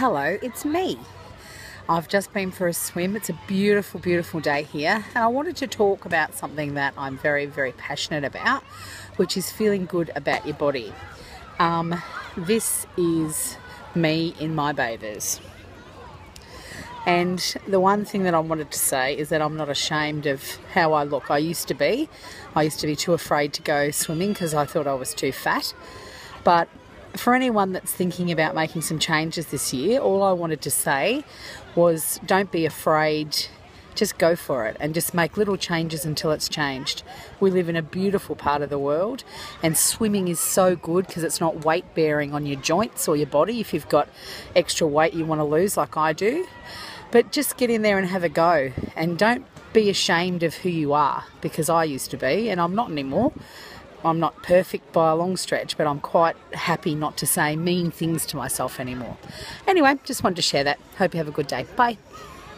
Hello, it's me. I've just been for a swim. It's a beautiful, beautiful day here, and I wanted to talk about something that I'm very, very passionate about, which is feeling good about your body. Um, this is me in my bathers. And the one thing that I wanted to say is that I'm not ashamed of how I look. I used to be. I used to be too afraid to go swimming because I thought I was too fat. But for anyone that's thinking about making some changes this year, all I wanted to say was don't be afraid. Just go for it and just make little changes until it's changed. We live in a beautiful part of the world, and swimming is so good because it's not weight bearing on your joints or your body if you've got extra weight you want to lose, like I do. But just get in there and have a go, and don't be ashamed of who you are because I used to be, and I'm not anymore. I'm not perfect by a long stretch, but I'm quite happy not to say mean things to myself anymore. Anyway, just wanted to share that. Hope you have a good day. Bye.